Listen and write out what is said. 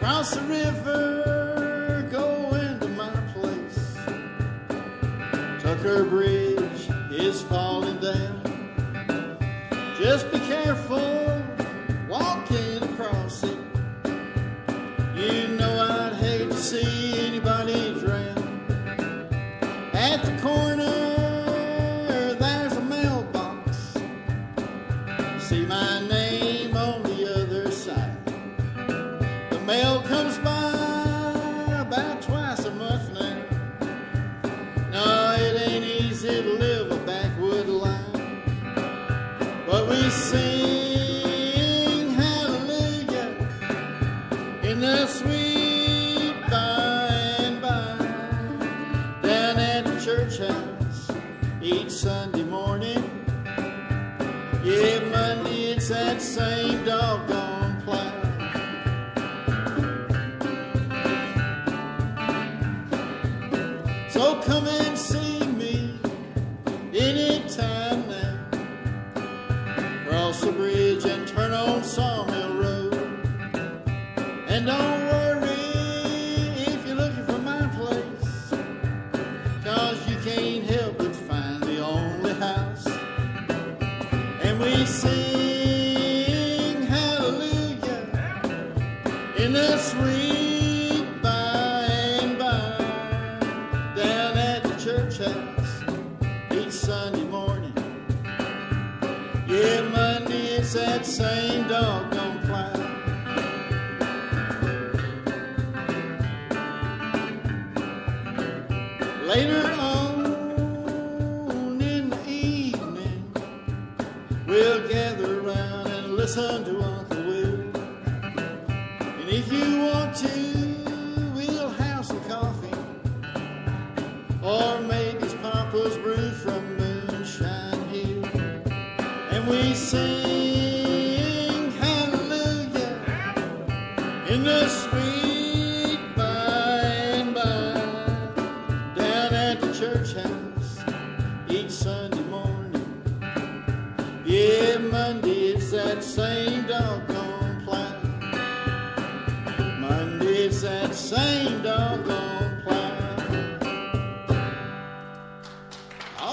Cross the river, going to my place. Tucker Bridge is falling down. Just be careful walking across it. You know I'd hate to see anybody drown. At the corner, there's a mailbox. See my name Comes by about twice a month now. No, it ain't easy to live a backwood life. But we sing hallelujah in the sweet by and by down at the church house each Sunday morning. Yeah, Monday it's that same doggone So come and see me anytime now. Cross the bridge and turn on Sawmill Road. And don't worry if you're looking for my place. Cause you can't help but find the only house. And we sing hallelujah in the sweet house each Sunday morning. Yeah, Monday it's that same doggone. Later on in the evening, we'll gather around and listen to Uncle Will. And if you want to, we'll have some coffee. Or maybe Papa's brew from Moonshine Hill. And we sing hallelujah in the sweet by and by down at the church house each Sunday morning. Yeah, Monday it's that same doggone plow. Monday it's that same doggone